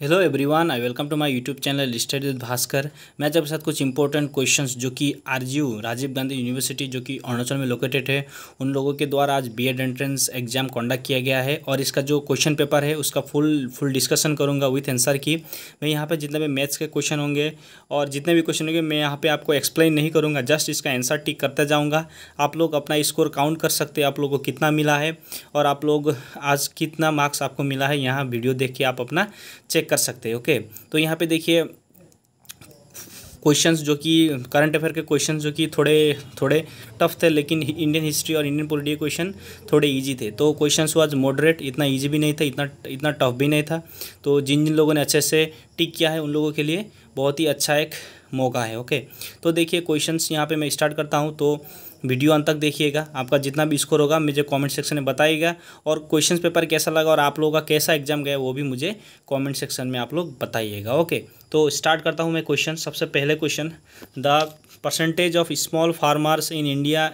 Hello everyone I welcome to my YouTube channel study with Bhaskar मैं जब साथ कुछ इंपॉर्टेंट क्वेश्चंस जो कि आरजीयू राजीव गांधी यूनिवर्सिटी जो कि अरुणाचल में लोकेटेड है, उन लोगों के द्वारा आज बीएड एंट्रेंस एग्ज़ाम कंडक्ट किया गया है और इसका जो क्वेश्चन पेपर है, उसका फुल फुल डिस्कशन करूँगा विथ आंसर की। मैं यहाँ पर जितने भी मैथ्स के क्वेश्चन होंगे और जितने भी क्वेश्चन होंगे, मैं यहाँ पर आपको एक्सप्लेन नहीं करूँगा जस्ट इसका आंसर टिक करते जाऊँगा। आप लोग अपना स्कोर काउंट कर सकते आप लोग को कितना मिला है और आप लोग आज कितना मार्क्स आपको मिला है, यहाँ वीडियो देख के आप अपना चेक कर सकते हैं ओके तो यहाँ पे देखिए क्वेश्चंस जो कि करंट अफेयर के क्वेश्चंस जो कि थोड़े थोड़े टफ थे, लेकिन इंडियन हिस्ट्री और इंडियन पॉलिटी क्वेश्चन थोड़े इजी थे। तो क्वेश्चंस वाज मॉडरेट इतना इजी भी नहीं था, इतना इतना टफ भी नहीं था। तो जिन जिन लोगों ने अच्छे से टिक किया है, उन लोगों के लिए बहुत ही अच्छा एक मौका है ओके तो देखिए क्वेश्चंस यहाँ पे मैं स्टार्ट करता हूँ तो वीडियो अंत तक देखिएगा। आपका जितना भी स्कोर होगा, मुझे कमेंट सेक्शन में बताइएगा। और क्वेश्चन पेपर कैसा लगा और आप लोगों का कैसा एग्ज़ाम गया, वो भी मुझे कमेंट सेक्शन में आप लोग बताइएगा ओके तो स्टार्ट करता हूँ मैं क्वेश्चन सबसे पहले question the percentage of small farmers in India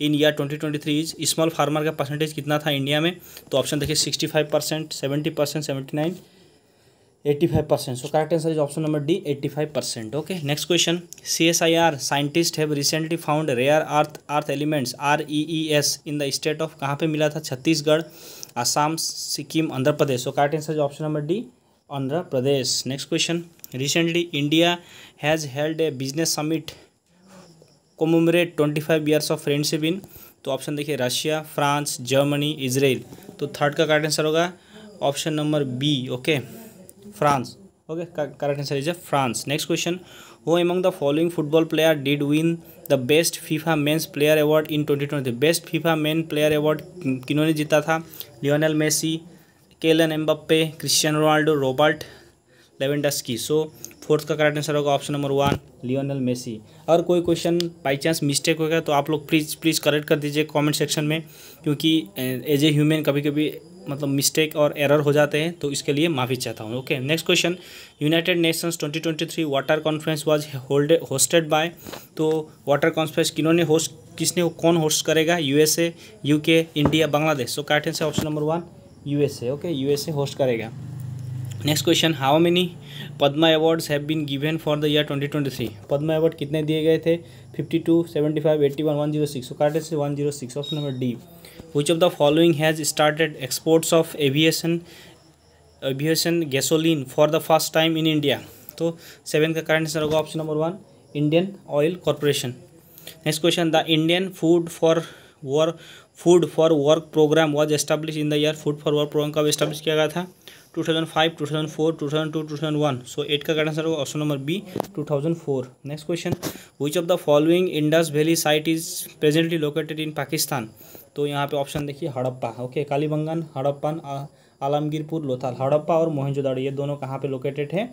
in year twenty twenty three is small farmer का परसेंटेज कितना था इंडिया में? तो ऑप्शन देखिए sixty five percent seventy percent seventy nine eighty five percent so correct answer is option number D eighty five percent okay next question C S I R scientist have recently found rare earth earth elements R E E S in the state of कहाँ पे मिला था? Chhattisgarh Assam Sikkim, Andhra Pradesh. So correct answer is option number D Andhra Pradesh. Next question recently India has held a business summit commemorate twenty five years of friendship in तो option देखिए Russia France Germany Israel तो third का correct answer होगा option number B okay France okay correct answer is France next question who among the following football player did win the best FIFA men's player award in twenty twenty best FIFA men player award किन्होंने जीता था? Lionel Messi Kylian Mbappe Cristiano Ronaldo Robert Lewandowski so fourth का correct answer होगा option number one Lionel Messi अगर कोई question by chance mistake हो गया तो आप लोग प्लीज़ प्लीज़ करेक्ट कर दीजिए कॉमेंट सेक्शन में, क्योंकि एज ए ह्यूमन कभी कभी मतलब मिस्टेक और एरर हो जाते हैं तो इसके लिए माफ़ी चाहता हूँ। Okay next question United Nations 2023 water conference was hold hosted by तो वाटर कॉन्फ्रेंस किन्होंने होस्ट किसने कौन होस्ट करेगा? USA UK India Bangladesh so cotton से option number one USA okay USA host करेगा। Next question how many Padma awards have been given for the year 2023 Padma award कितने दिए गए थे? 52 75 81 106 सो काटे से 106 option number D which of the following has started exports of aviation aviation gasoline for the first time in India? तो seven का current answer होगा option number one Indian Oil Corporation next question the Indian food for work food for work programme was establish in the year food for work programme कब establish किया गया था? 2005 2004 2002 2001 so eight का correct answer होगा option number B 2004 next question which of the following Indus valley site is presently located in Pakistan तो यहाँ पे option देखिए, हड़प्पा। ओके कालीबंगन, हड़प्पन आलमगीरपुर, लोथाल। हड़प्पा और मोहनजोदाड़ो ये दोनों कहाँ पे लोकेटेड है?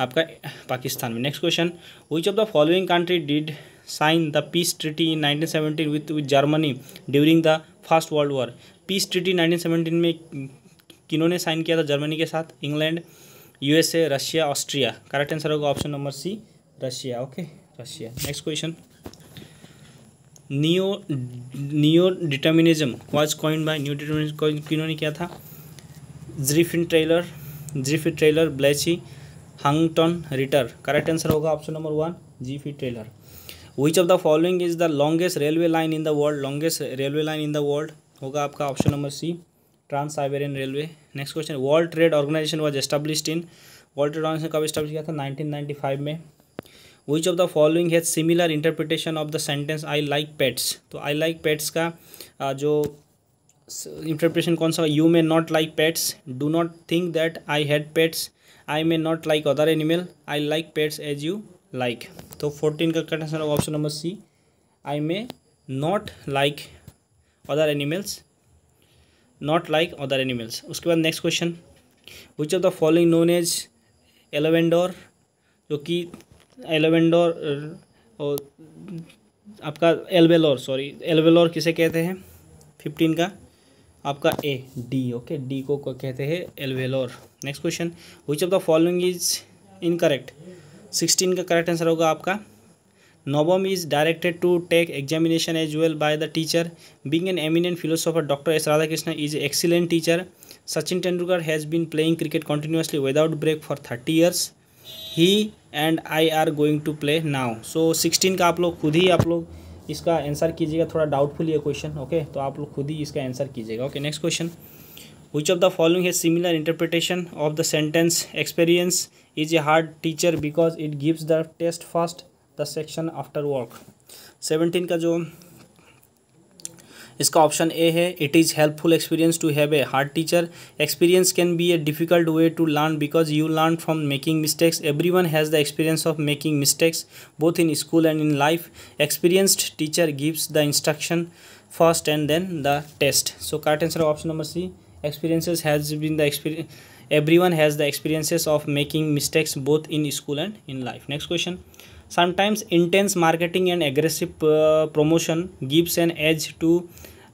आपका, पाकिस्तान में। Next question which of the following country did sign the peace treaty in 1917 with with Germany during the first world war peace treaty 1917 में किन्होंने साइन किया था? जर्मनी के साथ England USA Russia Austria correct answer होगा option number C Russia okay Russia next question neo neo determinism was coined by new determinism किन्होंने किया था? Griffith Taylor जीफी Taylor Blache Huntington Ritter correct answer होगा option number one जी फ़ी Taylor which of the following is the longest railway line in the world longest railway line in the world होगा आपका option number C trans Siberian railway next question world trade organisation was established in world trade organisation कब establish किया था? 1995 में। Which of the following has similar interpretation of the sentence I like pets तो I like pets का जो interpretation कौन सा? You may not like pets do not think that I had pets I may not like other animal I like pets as you like तो fourteen का correct answer option number C I may not like other animals not like other animals उसके बाद next question which of the following known as एलोवेंडोर जो कि एलोवेंडोर और आपका एलवेलोर sorry एलवेलोर किसे कहते हैं? फिफ्टीन का। आपका ए डी ओके डी को कहते हैं एलवेलोर। Next question which of the following is incorrect sixteen का करेक्ट आंसर होगा आपका। नवम is directed to take examination as well by the teacher being an eminent philosopher doctor S Radhakrishna is excellent teacher Sachin Tendulkar has been playing cricket continuously without break for thirty years he and I are going to play now so sixteen का आप लोग खुद ही आप लोग इसका answer कीजिएगा, थोड़ा डाउटफुल ये क्वेश्चन ओके तो आप लोग खुद ही इसका आंसर कीजिएगा okay next question which of the following है similar interpretation of the sentence experience is a hard teacher because it gives the test first the section after work seventeen का जो इसका ऑप्शन ए है. It is helpful experience to have a hard teacher experience can be a difficult way to learn because you learn from making mistakes everyone has the experience of making mistakes both in school and in life experienced teacher gives the instruction first and then the test so correct answer option number C experiences has been the experience everyone has the experiences of making mistakes both in school and in life. Next question. Sometimes intense marketing and aggressive uh, promotion gives an edge to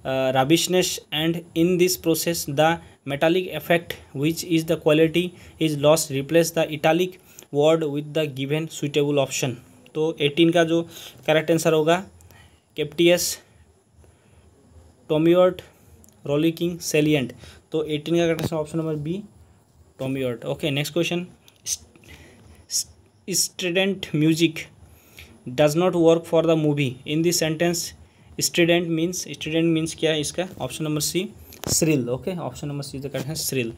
uh, rubbishness and in this process the metallic effect which is the quality is lost replace the italic word with the given suitable option तो 18 का जो correct answer होगा captious टोमियोट rollicking salient तो 18 का correct answer option number B टोमियोट okay next question student music does not work for the movie in this sentence student means student means क्या है इसका? Option number C shrill okay option number C correct है shrill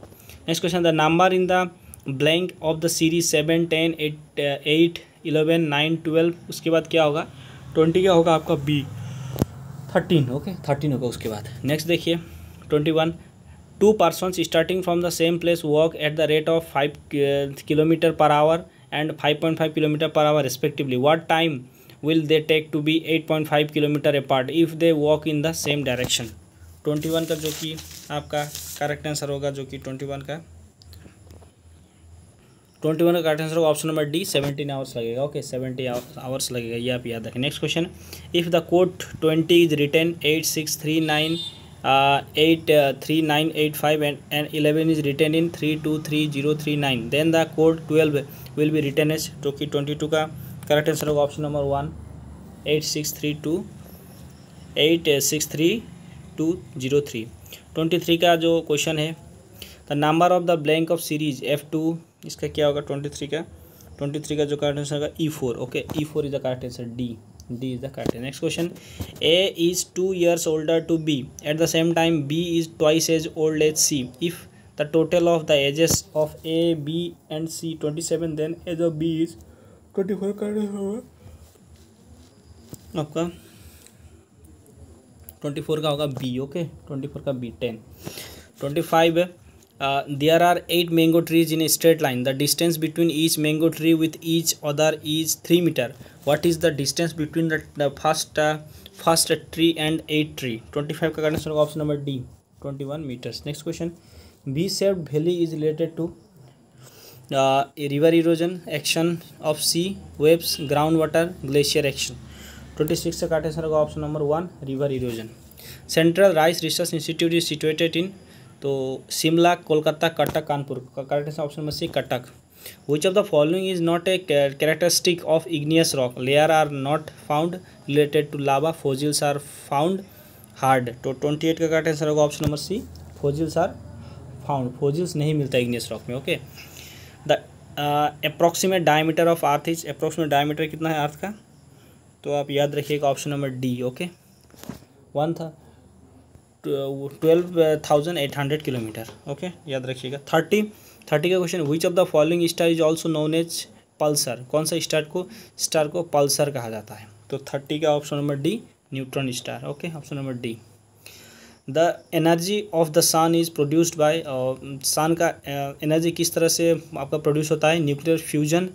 next question the number in the blank of the series seven ten eight eight eleven nine twelve उसके बाद क्या होगा? Twenty क्या होगा आपका? बी थर्टीन ओके थर्टीन होगा उसके बाद. नेक्स्ट देखिए twenty one two person starting from the same place work at the rate of five kilometre per hour and five point five kilometre per hour respectively what time will they take to be 8.5 kilometre apart if they walk in the same direction 21 का जो कि आपका correct answer होगा, जो कि 21 का। 21 का correct answer होगा ऑप्शन नंबर डी 17 आवर्स लगेगा। ओके 70 आवर्स लगेगा, ये आप याद रखें। Next question if the code 20 is return at six three nine eight three nine eight five and and eleven is return in three two three zero three nine then the code twelve will be return as जो कि twenty two का correct answer होगा option number one eight six three two eight six three two zero three twenty three का जो question है the number of the blank of series F two इसका क्या होगा? ट्वेंटी थ्री का. Twenty three का जो करेक्ट आंसर होगा E four okay E four is the correct answer D D is the correct next question A is two years older to B at the same time B is twice as old as C if the total of the ages of A B and C twenty seven then age of B is twenty four का होगा आपका twenty four का होगा B okay twenty four का B ten twenty five there are eight mango trees in a straight line the distance between each mango tree with each other is three metre what is the distance between the first first tree and eight tree twenty five का करना होगा option number D twenty one metres next question V shaped valley is related to river erosion action of sea waves ground water glacier action twenty six का काटे sir होगा option number one river erosion central rice research institute is situated in तो Shimla, Kolkata, Cuttack, Kanpur. Correct option number C Cuttack. Which of the following is not a characteristic of igneous rock layer are not found related to lava fossils are found hard तो twenty eight का correct answer होगा option number C fossils are found fossils नहीं मिलता igneous rock में okay the approximate diameter of earth is approximate diameter कितना है earth का? तो आप याद रखिएगा option number D okay one था twelve thousand eight hundred kilometre okay याद रखिएगा। थर्टी थर्टी का question which of the following star is also known as pulsar कौन सा स्टार को स्टार को पल्सर कहा जाता है? तो थर्टी का option number D neutron star okay option number D the energy of the sun is produced by sun का एनर्जी uh, किस तरह से आपका प्रोड्यूस होता है? Nuclear fusion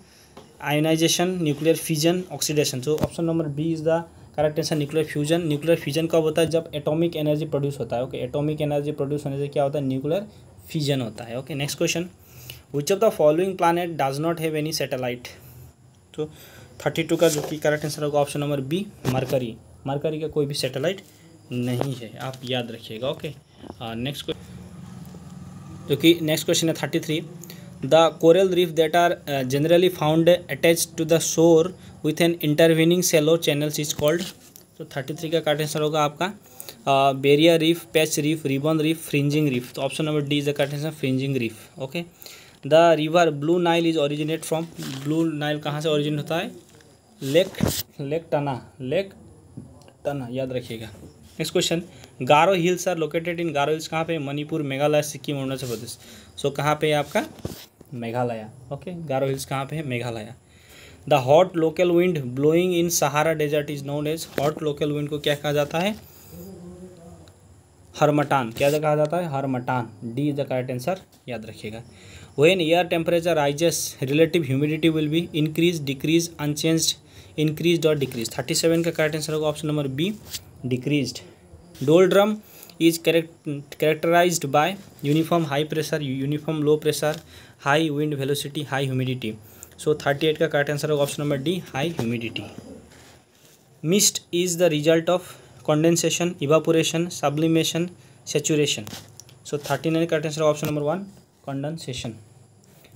ionisation nuclear fusion oxidation so option number B is the correct answer nuclear fusion nuclear fusion कब होता है? जब एटॉमिक एनर्जी प्रोड्यूस होता है ओके एटॉमिक एनर्जी प्रोड्यूस होने से क्या होता है? न्यूक्लियर फ्यूजन होता है okay next question which of the following planet does not have any satellite तो थर्टी टू का जो कि करेक्ट आंसर होगा option number B Mercury Mercury का कोई भी सैटेलाइट नहीं है। आप याद रखिएगा ओके नेक्स्ट क्वेश्चन जो कि नेक्स्ट क्वेश्चन है thirty three the coral reef that are generally found attach to the shore with an intervening shallow channels is called तो थर्टी थ्री का कार्ट आंसर होगा आपका barrier reef patch reef ribbon reef fringing reef तो option number D is the correct answer fringing reef okay the river Blue Nile is originate from Blue Nile कहाँ से origin होता है? Lake lake Tana lake Tana याद रखिएगा। Next question Garo hills are located in Garo hills कहाँ पे? मणिपुर, मेघालय, सिक्किम, अरुणाचल प्रदेश। सो कहाँ पे आपका? मेघालय। ओके गारो हिल्स कहाँ पे है? Meghalaya. The hot local wind blowing in Sahara desert is known as hot local wind को क्या कहा जाता है? हरमटान। क्या कहा जाता है? Harmattan. D is the correct answer याद रखिएगा। When air temperature rises relative humidity will be increase decrease unchange increase और डिक्रीज थर्टी सेवन का करेक्ट आंसर होगा option number B decrease doldrum is characterised by uniform high pressure uniform low pressure high wind velocity high humidity so thirty eight का correct answer होगा option number D high humidity mist is the result of condensation evaporation sublimation saturation so thirty nine correct answer होगा option number one condensation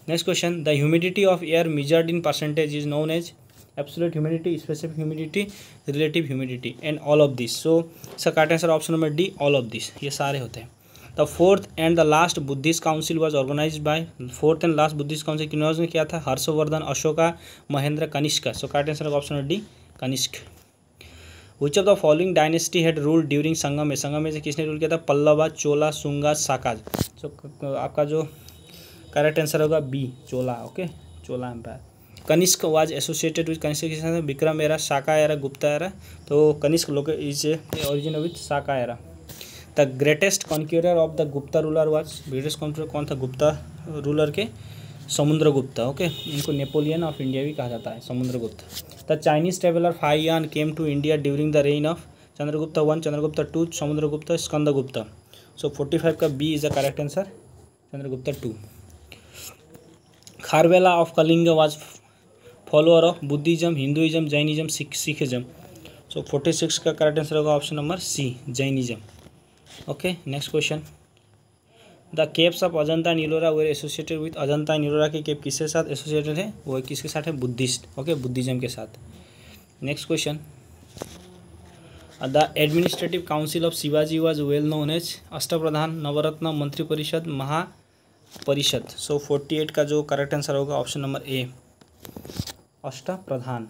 next question the humidity of air measured in percentage is known as absolute humidity specific humidity relative humidity and all of this so sir correct answer option number D all of this ये सारे होते हैं. The fourth and the last Buddhist council was organise by fourth and last Buddhist council किन्होंने किया था? Harshavardhana, Ashoka, Mahendra, Kanishka. So correct answer option D Kanishka. Which of the following dynasty had rule during Sangam में? संगम में से किसने rule किया था? पल्लवा, चोला, Sunga, Sakas. So आपका जो करेक्ट आंसर होगा B Chola okay Chola empire Kanishka was associated with Kanishka किसने था? Vikram era Shaka era, Gupta era. तो कनिष्क लोग is origin with Shaka era. The greatest conqueror of the Gupta ruler was greatest conqueror कौन था? Gupta ruler के Samudragupta okay इनको Napoleon of India भी कहा जाता है Samudragupta the Chinese traveller Faxian came to India during the reign of Chandragupta one Chandragupta to Samudragupta Skandagupta so forty five का B is the correct answer Chandragupta to Kharavela of Kalinga was follower of Buddhism, Hinduism, Jainism, Sikh Sikhism. So forty six का correct answer होगा option number C Jainism. Okay next question the keeps of Ajanta नीलोरा where associated with Ajanta नीलोरा के cap किसके साथ associated है? वो किसके साथ है? बुद्धिस्ट ओके बुद्धिज्म के साथ. Next question the administrative council of Shivaji was well known as Ashtapradhan Navratna मंत्रिपरिषद महापरिषद सो फोर्टी एट का जो करेक्ट आंसर होगा option number A Ashtapradhan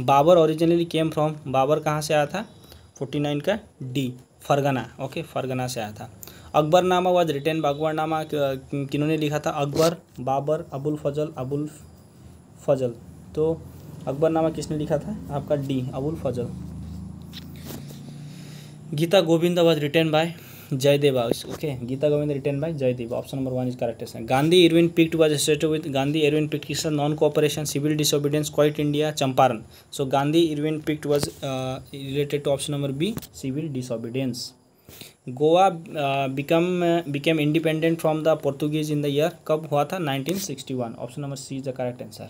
Babar originally came from Babar कहाँ से आया था? फोर्टी नाइन का डी फरगना, ओके, फरगना से आया था। अकबरनामा वॉज़ रिटेन अकबरनामा किन्होंने लिखा था? अकबर, बाबर, अबुल फजल अबुल फजल। तो अकबरनामा किसने लिखा था? आपका D Abul Fazl. Gita Govind was written by Jaydev okay Gita Govind written by Jaydev option number one is correct Gandhi Irwin pact was associated with Gandhi Irwin pact किस non cooperation civil disobedience quit India Champaran. So Gandhi Irwin pact was related to option number B civil disobedience Goa become became independent from the Portuguese in the year कब हुआ था? 1961 option number C is the correct answer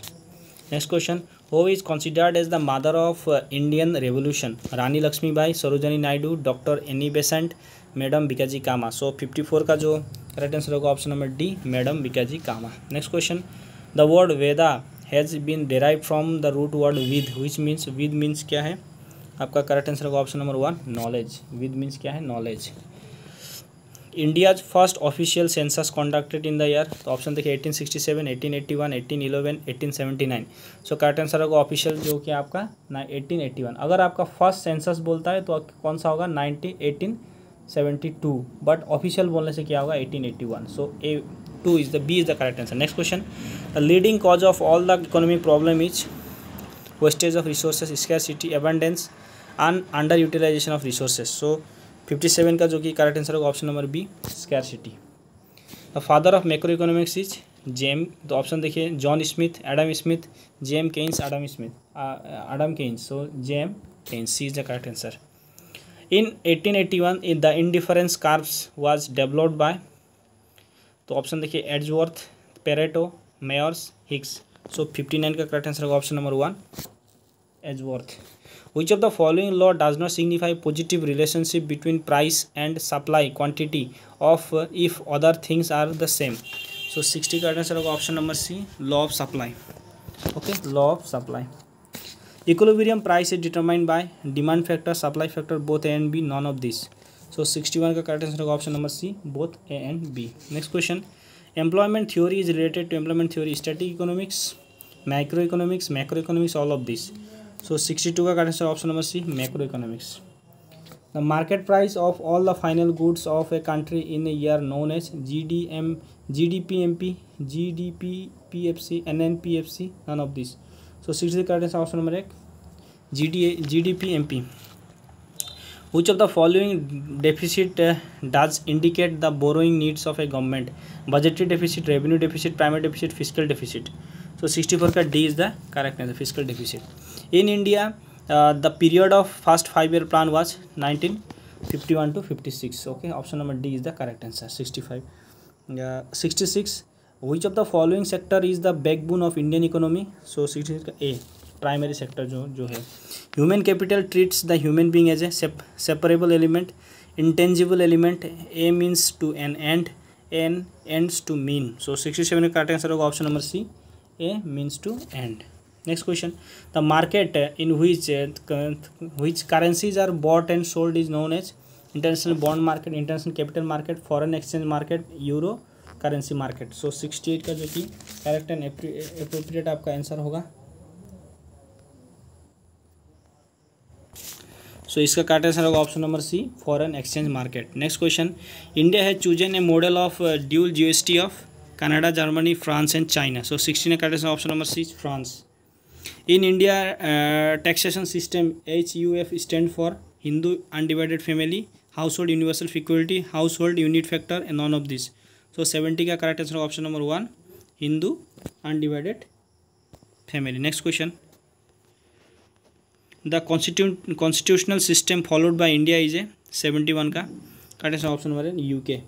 next question who is considered as the mother of Indian revolution Rani Lakshmibai, Sarojini Naidu doctor Annie Besant madam Bhikaji Cama. So 54 का जो correct answer होगा option number D madam Bhikaji Cama. Next question the word Veda has been derive from the root word vid which means vid means क्या है? आपका correct answer होगा option number one knowledge vid means क्या है? Knowledge India's first official census conducted in the year तो option देखिए 1867, 1881, 1811, 1879 so correct answer होगा official जो कि आपका ना 1881 अगर आपका फ़र्स्ट सेंसस बोलता है तो कौन सा होगा? Ninety eighteen seventy two but official बोलने से क्या होगा? 1881 so A two is the B is the correct answer next question the leading cause of all the economic problem is wastage of resources scarcity abundance and under utilisation of resources so fifty seven का जो कि correct answer होगा option number B scarcity the father of macro economics is James तो option देखिए John Smith Adam Smith James Keynes Adam Smith Adam Keynes so James Keynes C is the correct answer in 1881 in the indifference curves was developed by तो option देखिए Edgeworth Pareto Myers Hicks so 59 का correct answer होगा option number one Edgeworth which of the following law does not signify positive relationship between price and supply quantity of if other things are the same so sixty का answer होगा option number C law of supply okay law of supply equilibrium price is determined by demand factor supply factor both A and B none of this so 61 का correct answer होगा option number C both A and B next question employment theory is related to employment theory static economics micro economics macro economics all of this so 62 का correct answer option number C macro economics the market price of all the final goods of a country in a year known as G D M G D P M P G D P P F C N N P F C none of this GDPMP, GDPPFC, NNPFC, none of these. So 60 correct answer option number 1. GDA, GDPMP. Which of the following deficit uh, does indicate the borrowing needs of a government? Budgetary deficit, revenue deficit, primary deficit, fiscal deficit. So 64 का D is the correct answer, fiscal deficit. In India, uh, the period of first five year plan was 1951 to 56 okay option number d is the correct answer 65 uh, 66 which of the following sector is the backbone of Indian economy so sixty A primary sector जो जो है human capital treats the human being as a separable element intangible element a means to an end an end to mean so sixty seven का answer होगा option number C a means to end next question the market in which which currencies are bought and sold is known as international bond market international capital market foreign exchange market euro currency market so sixty eight का जो कि correct and appropriate आपका answer होगा। So so, इसका correct answer होगा? Option number C foreign exchange market next question India has chosen a model of dual GST of Canada Germany France and China so sixteen correct answer option number C France in india uh, taxation system huf stand for hindu undivided family household universal equality household unit factor and none of this. So seventy का correct answer option number one Hindu undivided family next question the कॉन्स्टिट्यू constitutional system followed by India is a seventy one का correct answer option number UK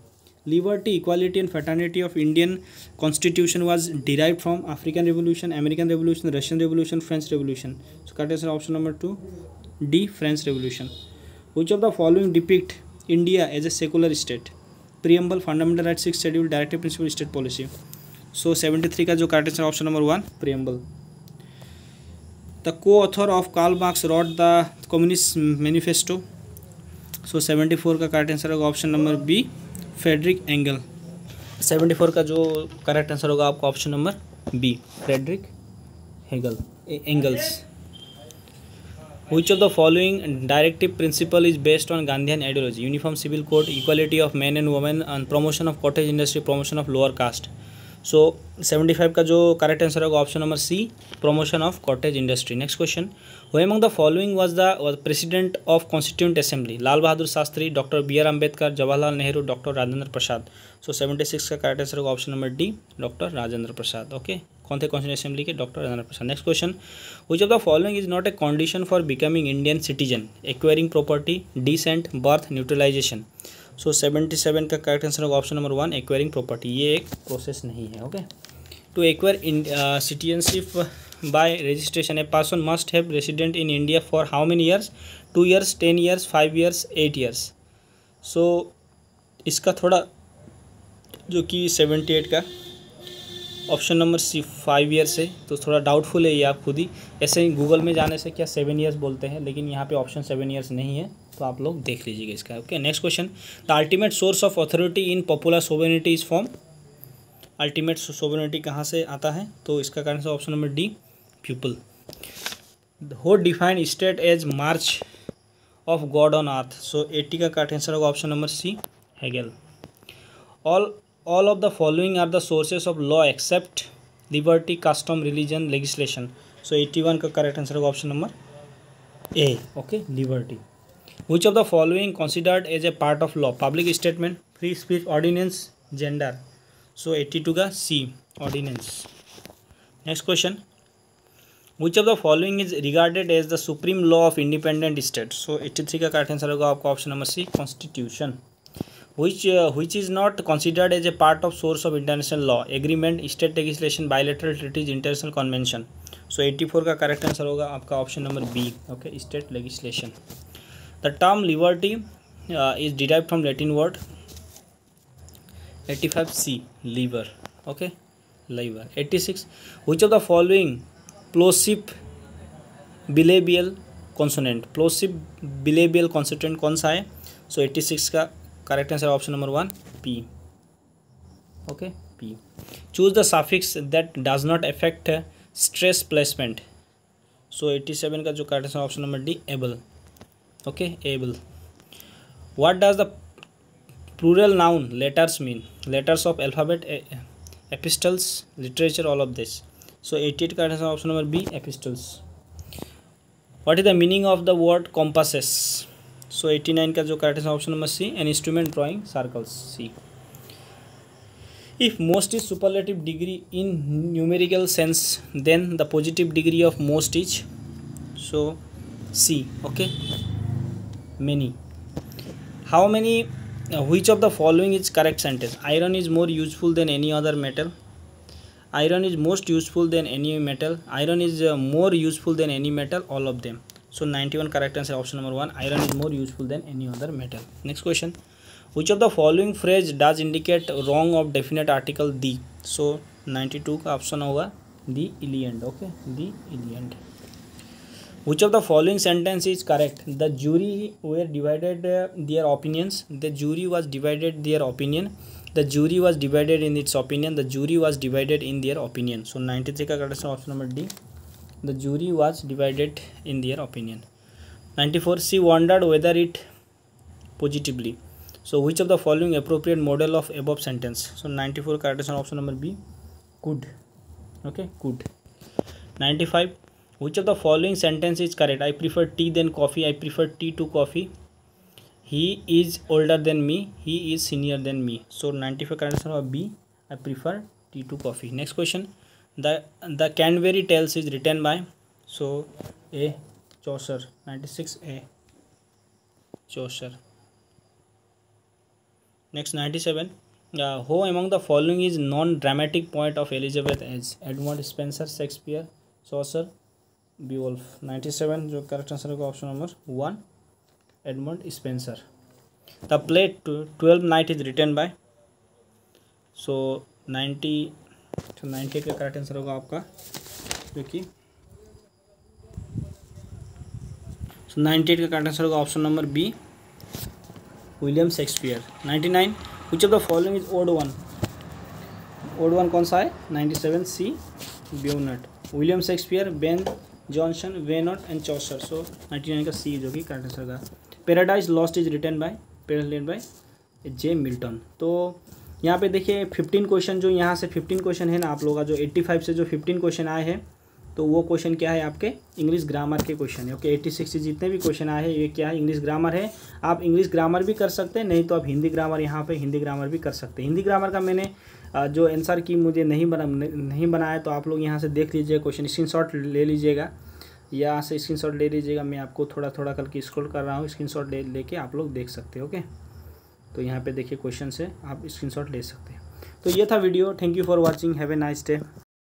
liberty equality and fraternity of Indian constitution was derive from African revolution American revolution Russian revolution French revolution so correct answer option number two D French revolution which of the following depict India as a secular state preamble fundamental rights sixth schedule directive principle state policy. So 73 का जो correct answer option number one preamble the coauthor of Karl Marx wrote the communist manifesto so 74 का correct answer होगा option number B Frederick Engel seventy four का जो correct answer होगा आपका option number B Frederick Hegel Engels which of the following directive principle is based on gandhian ideology? Uniform civil code equality of men and women and promotion of cottage industry promotion of lower caste so seventy five का जो correct answer होगा option number C promotion of cottage industry next question who among the following was the president of constituent assembly Lal Bahadur Shastri doctor B R Ambedkar Jawaharlal Nehru doctor Rajendra Prasad so seventy six का correct answer होगा option number D doctor Rajendra Prasad okay कौन थे constituent assembly के? Doctor Rajendra Prasad next question which of the following is not a condition for becoming Indian citizen acquiring property descent birth naturalization so seventy seven का correct answer होगा option number one acquiring property ये एक process नहीं है okay to acquire in citizenship by registration a person must have resident in India for how many years two years ten years five years eight years so इसका थोड़ा, जो कि seventy eight का option number C five years है तो थोड़ा doubtful है ये आप खुद ही। ऐसे ही गूगल में जाने से क्या सेवन ईयर्स बोलते हैं, लेकिन यहाँ पे ऑप्शन सेवन ईयर्स नहीं है। तो आप लोग देख लीजिएगा इसका। Okay next question the ultimate source of authority in popular sovereignty is form ultimate sovereignty कहाँ से आता है? तो इसका कारण से option number D people who defined state as march of God on earth so eighty का करेक्ट आंसर होगा option number C Hegel all all of the following are the sources of law except liberty custom religion legislation so eighty one का correct answer होगा option number A okay liberty which of the following considered as a part of law public statement free speech ordinance gender so 82 का c ordinance next question which of the following is regarded as the supreme law of independent state so 83 का correct answer होगा आपका option number C constitution which uh, which is not considered as a part of source of international law agreement state legislation bilateral treaties international convention so 84 का correct answer होगा आपका option number B okay state legislation The term liberty uh, is derived from Latin word 85c liver okay? Liver 86 which of the following plosive bilabial consonant plosive bilabial consonant कौन सा है? So eighty six का correct answer option number one P okay P choose the suffix that does not affect stress placement so eighty seven का जो correct answer option number D able okay able what does the plural noun letters mean letters of alphabet epistles literature all of this so 88 correct answer option number b epistles what is the meaning of the word compasses so 89 का जो correct है option number C an instrument drawing circles C if most is superlative degree in numerical sense then the positive degree of most is so c okay Many how many uh, which of the following is correct sentence iron is more useful than any other metal iron is most useful than any metal iron is uh, more useful than any metal all of them so 91 correct answer option number 1 iron is more useful than any other metal next question which of the following phrase does indicate wrong of definite article the so 92 का option होगा the Iliad okay the Iliad which of the following sentence is correct? The jury were divided uh, their opinions. The jury was divided their opinion. The jury was divided in its opinion. The jury was divided in their opinion. So 93 का correct option number d. The jury was divided in their opinion. 94 she wondered whether it positively. So which of the following appropriate model of above sentence? So 94 correct option number b. Could. Okay could. 95 which of the following sentence is correct? I prefer tea than coffee. I prefer tea to coffee. He is older than me. He is senior than me. So 95 correct answer of b. I prefer tea to coffee. Next question. The the canberry tales is written by so a. Chaucer. 96 a. Chaucer. Next 97 uh, who among the following is non-dramatic poet of elizabeth as edmund spencer shakespeare chaucer Beowulf ninety seven जो correct answer होगा option number one Edmund Spencer the play twelve night is written by so ninety ninety का correct answer होगा आपका जो कि ninety eight का correct answer होगा option number B William Shakespeare ninety nine which of the following is odd one odd one कौन सा है? Ninety seven C ब्यूनट William Shakespeare Ben Jonson वेनॉट and Chaucer so ninety nine का C जो कि। Correct answer का paradise lost is written by पेरलेड by J Milton तो यहाँ पे देखिए फिफ्टीन क्वेश्चन जो यहाँ से फिफ्टीन क्वेश्चन है ना आप लोग का, जो एट्टी फाइव से जो फिफ्टीन क्वेश्चन आए हैं तो वो क्वेश्चन क्या है आपके? इंग्लिश ग्रामर के क्वेश्चन है। ओके एट्टी सिक्स से जितने भी क्वेश्चन आए हैं, ये क्या है? इंग्लिश ग्रामर है। आप इंग्लिश ग्रामर भी कर सकते हैं, नहीं तो आप हिंदी ग्रामर यहाँ पे हिंदी ग्रामर भी कर सकते हैं। हिंदी ग्रामर का मैंने जो आंसर की मुझे नहीं बना, नहीं बनाया तो आप लोग यहाँ से देख लीजिए क्वेश्चन स्क्रीन ले लीजिएगा। यहाँ से स्क्रीन ले लीजिएगा। मैं आपको थोड़ा थोड़ा करके स्क्रोल कर रहा हूँ। स्क्रीन ले, लेके आप लोग देख सकते हो ओके तो यहाँ पे देखिए क्वेश्चन से आप स्क्रीन ले सकते हैं। तो ये था video thank you for watching have a nice day